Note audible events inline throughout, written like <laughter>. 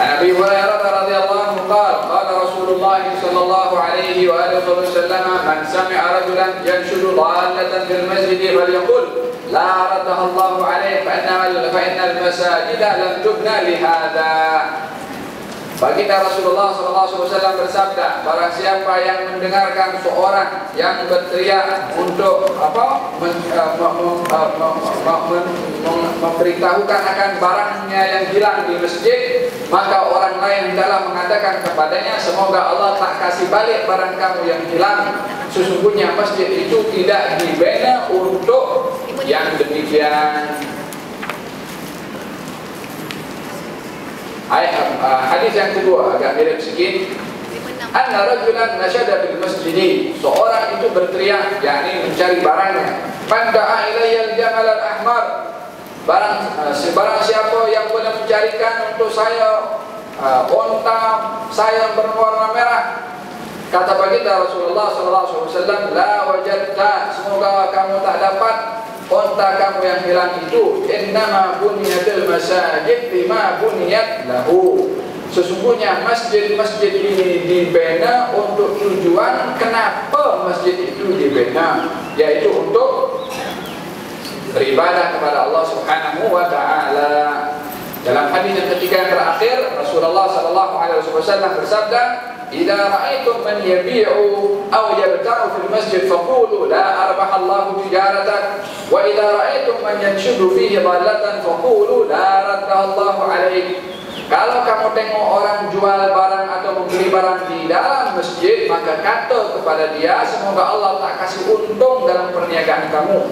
عن أبي هريرة رضي الله عنه قال قال رسول الله صلى الله عليه وآله وسلم من سمع رجلا ينشد ضالة في المسجد فليقل لا ردها الله عليه فان فإن المساجد لم تبنى لهذا Baginda Rasulullah SAW bersabda, barang siapa yang mendengarkan seorang yang berteriak untuk apa mem, mem, memberitahukan akan barangnya yang hilang di masjid, maka orang lain hendaklah mengatakan kepadanya, semoga Allah tak kasih balik barang kamu yang hilang. Sesungguhnya masjid itu tidak dibina untuk yang demikian. Ayat uh, hadis yang kedua agak mirip sikit. Anna rajulan nasyada bil masjid. Seorang itu berteriak yakni mencari barangnya. Panda'a ilayya al-jamal al-ahmar. Barang uh, sebarang siapa yang boleh mencarikan untuk saya uh, onta saya berwarna merah. Kata baginda Rasulullah sallallahu alaihi wasallam, la wajadta, semoga kamu tak dapat Onta kamu yang hilang itu Innama bunyatil masajid Lima bunyat lahu. Sesungguhnya masjid-masjid ini dibina untuk tujuan Kenapa masjid itu dibina Yaitu untuk Beribadah kepada Allah subhanahu wa ta'ala. Dalam hadis yang ketiga yang terakhir Rasulullah sallallahu alaihi wasallam bersabda إذا رأيتم من يبيع أو يبتع في المسجد فقولوا لا أربح الله تجارتك وإذا رأيتم من ينشد فيه ضالة فقولوا لا ردها الله عليك Kalau kamu tengok orang jual barang atau membeli barang di dalam masjid Maka kata kepada dia Semoga Allah tak kasih untung dalam perniagaan kamu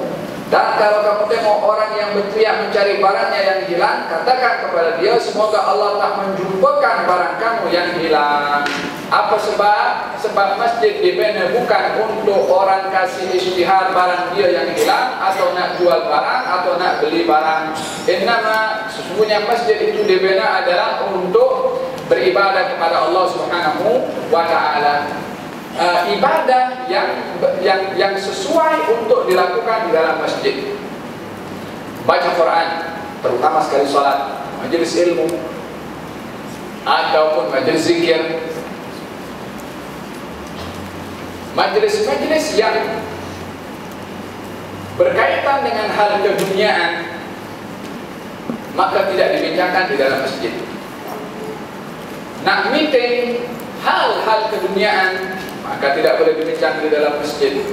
Dan kalau kamu tengok orang yang berteriak mencari barangnya yang hilang Katakan kepada dia Semoga Allah tak menjumpakan barang kamu yang hilang apa sebab? Sebab masjid dibina bukan untuk orang kasih istihar barang dia yang hilang Atau nak jual barang atau nak beli barang Innama sesungguhnya masjid itu dibina adalah untuk beribadah kepada Allah Subhanahu wa taala. Uh, ibadah yang yang yang sesuai untuk dilakukan di dalam masjid. Baca Quran, terutama sekali salat, majelis ilmu ataupun majelis zikir majlis-majlis yang berkaitan dengan hal keduniaan maka tidak dibincangkan di dalam masjid nak meeting hal-hal keduniaan maka tidak boleh dibincang di dalam masjid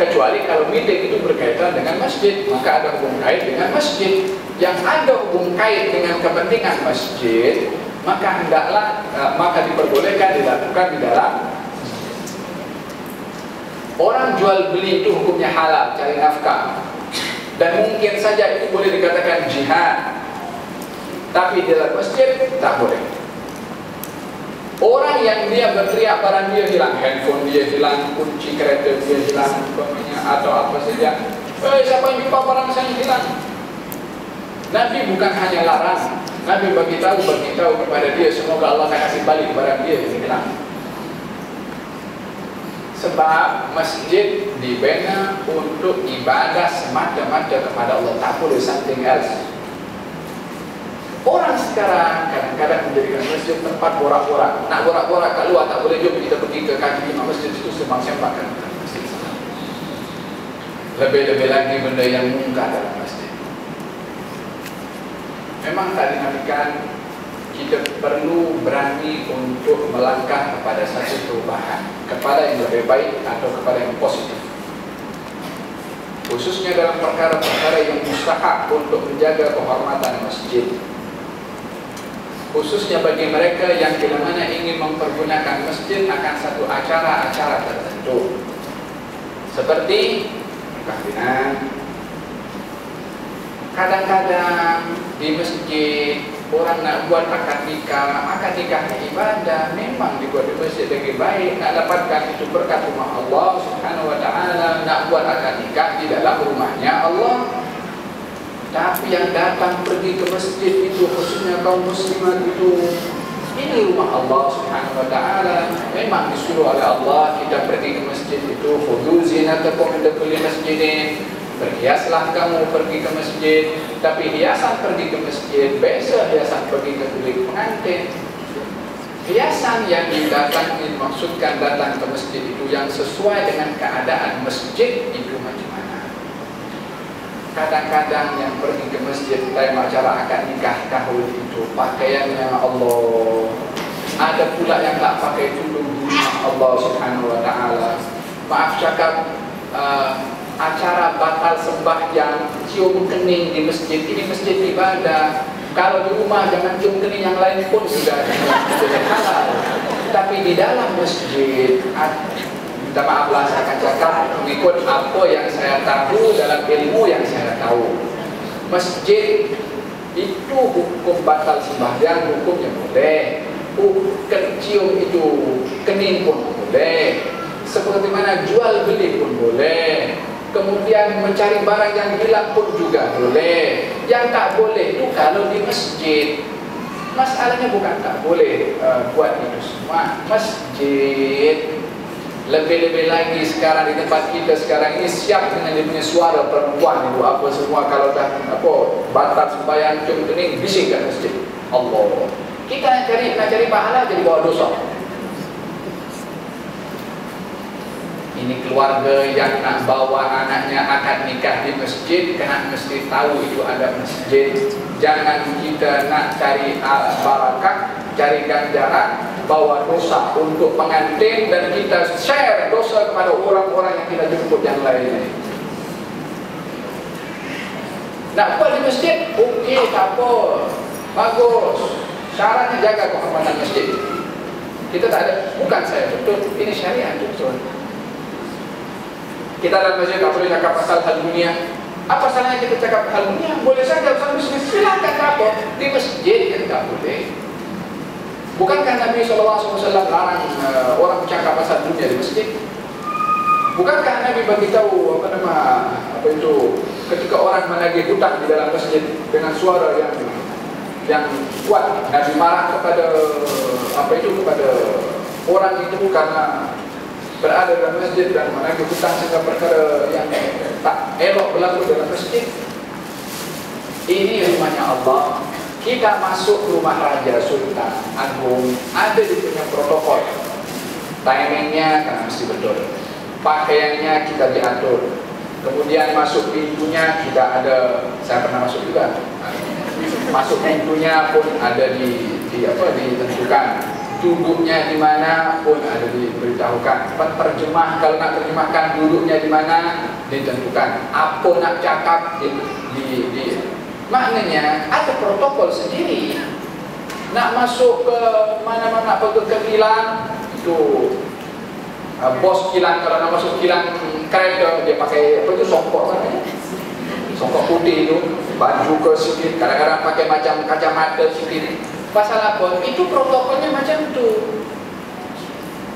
kecuali kalau meeting itu berkaitan dengan masjid maka ada hubung kait dengan masjid yang ada hubung kait dengan kepentingan masjid maka hendaklah uh, maka diperbolehkan dilakukan di dalam Orang jual beli itu hukumnya halal, cari nafkah. Dan mungkin saja itu boleh dikatakan jihad. Tapi di dalam masjid tak boleh. Orang yang dia berteriak barang dia hilang, handphone dia hilang, kunci kereta dia hilang, umpamanya atau apa saja. Eh, siapa yang jumpa barang saya hilang? Nabi bukan hanya larang, Nabi bagi tahu, bagi tahu kepada dia semoga Allah akan kasih balik barang dia yang hilang. Sebab masjid dibina untuk ibadah semata-mata kepada Allah Tak boleh something else Orang sekarang kadang-kadang menjadikan masjid tempat borak-borak. Nak borak-borak kat luar tak boleh jom kita pergi ke kaki lima masjid itu sembang sembahkan Lebih-lebih lagi benda yang mungkar dalam masjid. Memang tak dinafikan kita perlu berani untuk melangkah kepada satu perubahan. Kepada yang lebih baik atau kepada yang positif. Khususnya dalam perkara-perkara yang mustahak untuk menjaga kehormatan masjid khususnya bagi mereka yang bila mana ingin mempergunakan masjid akan satu acara-acara tertentu. Seperti kahwinan kadang-kadang di masjid orang nak buat akad nikah, akad nikah ibadah memang dibuat di masjid lagi baik. Nak dapatkan itu berkat rumah Allah Subhanahu wa taala nak buat akad nikah di dalam rumahnya Allah tapi yang datang pergi ke masjid itu khususnya kaum muslimat itu ini rumah Allah Subhanahu wa taala. Memang disuruh oleh Allah kita pergi ke masjid itu khudhu zinatakum inda kulli masjidin Berhiaslah kamu pergi ke masjid. Tapi hiasan pergi ke masjid Biasa hiasan pergi ke kulit pengantin. Hiasan yang didatang dimaksudkan datang ke masjid itu Yang sesuai dengan keadaan masjid itu macam mana Kadang-kadang yang pergi ke masjid Time acara akan nikah tahun itu Pakaiannya Allah. Ada pula yang tak pakai tudung Allah subhanahu wa ta'ala. Maaf cakap uh, acara batal sembahyang cium kening di masjid. Ini masjid ibadah. Kalau di rumah jangan cium kening yang lain pun sudah. <laughs> Tapi di dalam masjid minta maaflah saya akan cakap mengikut apa yang saya tahu dalam ilmu yang saya tahu masjid itu hukum batal sembahyang hukumnya boleh cium itu kening pun boleh seperti mana jual beli pun boleh Kemudian mencari barang yang hilang pun juga boleh. Yang tak boleh itu kalau di masjid. Masalahnya bukan tak boleh uh, buat itu semua. Masjid lebih-lebih lagi sekarang di tempat kita sekarang ini siap dengan dia punya suara perempuan itu apa semua kalau dah apa batas sembahyang cum kening bising kat masjid. Allah. Kita nak cari nak cari pahala jadi bawa dosa. ini keluarga yang nak bawa anaknya akan nikah di masjid kena mesti tahu itu ada masjid jangan kita nak cari barakah cari ganjaran bawa dosa untuk pengantin dan kita share dosa kepada orang-orang yang kita jemput yang lainnya nak buat di masjid? Okey tak apa. Bagus. Syaratnya jaga kehormatan masjid. Kita tak ada bukan saya betul ini syariat betul kita dalam masjid tak boleh cakap pasal hal dunia. Apa salahnya kita cakap hal dunia? Boleh saja pasal bisnis silakan apa. Di masjid yang tak boleh bukankah Nabi SAW larang uh, orang cakap pasal dunia di masjid? Bukankah Nabi beritahu apa nama apa itu ketika orang menagih hutang di dalam masjid dengan suara yang yang kuat Nabi marah kepada apa itu kepada orang itu karena berada dalam masjid dan menagih hutang sehingga perkara yang tak elok berlaku dalam masjid? Ini rumahnya Allah kita masuk rumah Raja Sultan Agung ada di punya protokol timingnya kan mesti betul pakaiannya kita diatur kemudian masuk pintunya kita ada saya pernah masuk juga masuk pintunya pun ada di, di apa ditentukan duduknya di mana pun ada diberitahukan. Terjemah kalau nak terjemahkan duduknya di mana ditentukan. Apa nak cakap di, di, di maknanya ada protokol sendiri. Nak masuk ke mana-mana pergi ke kilang itu uh, bos kilang kalau nak masuk kilang kereta dia pakai apa itu songkok kan? Songkok putih itu baju ke sikit kadang-kadang pakai macam kacamata sikit pasal apa? Itu protokolnya macam tu.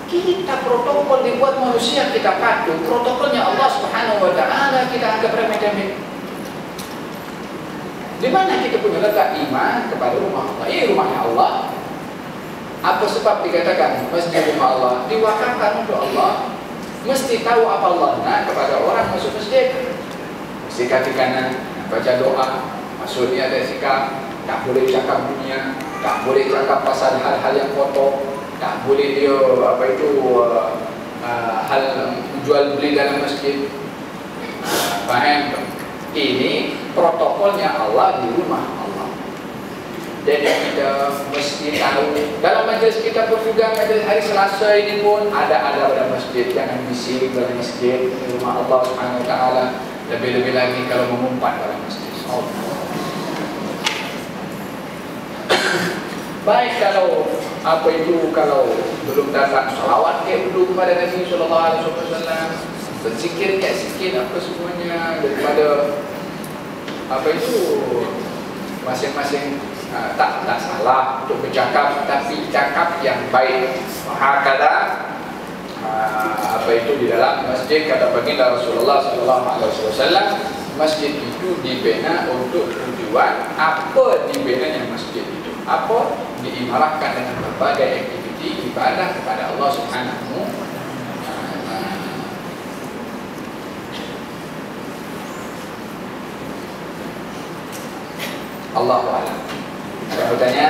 Kita protokol dibuat manusia kita patuh. Protokolnya Allah Subhanahu Wa Taala kita anggap remeh-temeh. Di mana kita punya letak iman kepada rumah Allah? Ini rumahnya Allah. Apa sebab dikatakan masjid rumah Allah? Diwakafkan untuk Allah. Mesti tahu apa Allah nak kepada orang masuk masjid. Sikap di kanan, baca doa. Maksudnya ada sikap tak boleh cakap dunia tak boleh cakap pasal hal-hal yang kotor tak boleh dia apa itu uh, uh, hal jual beli dalam masjid faham ini protokolnya Allah di rumah Allah. Jadi kita mesti tahu. Dalam majlis kita pun juga majlis hari Selasa ini pun ada ada pada masjid. Jangan bising dalam masjid. Di rumah Allah Subhanahu Wa Taala. Lebih-lebih lagi kalau mengumpat dalam masjid. Allah. Baik kalau apa itu kalau belum datang salawat ke dulu kepada Nabi sallallahu alaihi wasallam berzikir ke sikit apa semuanya daripada apa itu masing-masing uh, tak tak salah untuk bercakap tapi cakap yang baik. Hakala uh, apa itu di dalam masjid kata baginda Rasulullah sallallahu alaihi wasallam masjid itu dibina untuk tujuan apa dibinanya masjid itu? Apa diimarahkan dengan berbagai aktiviti ibadah kepada Allah Subhanahu Allah Alam. Saya bertanya,